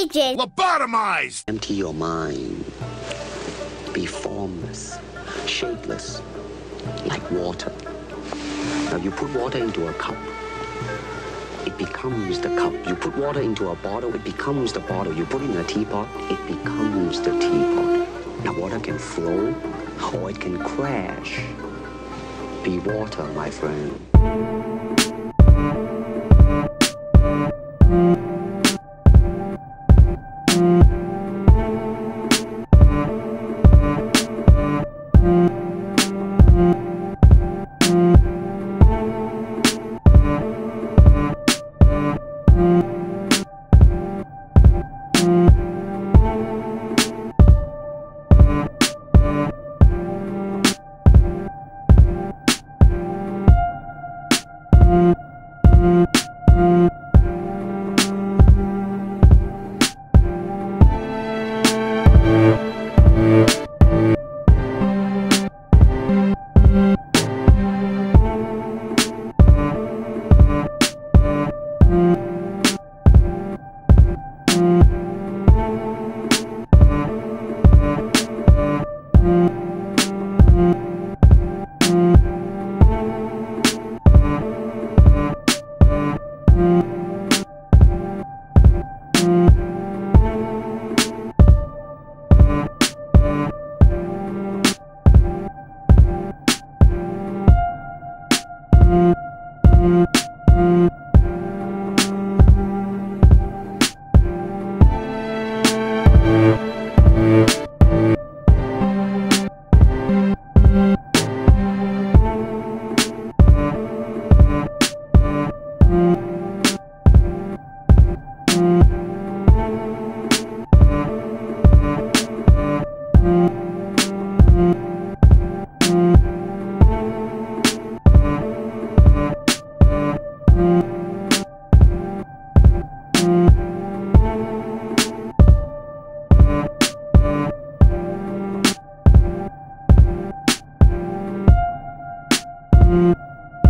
ages. Lobotomize! Empty your mind. Be formless, shapeless, like water. Now you put water into a cup. It becomes the cup. You put water into a bottle, it becomes the bottle. You put it in a teapot, it becomes the teapot. Now water can flow or it can crash. Be water, my friend. And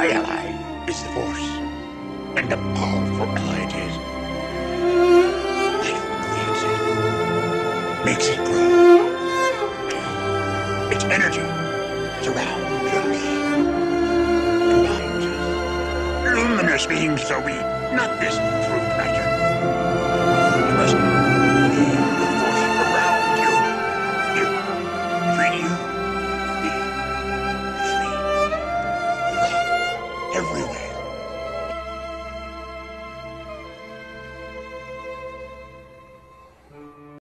my ally is the Force. And a powerful ally it is. Breathes it. Makes it grow. Its energy surrounds us. Combines us. Luminous beings so we, not this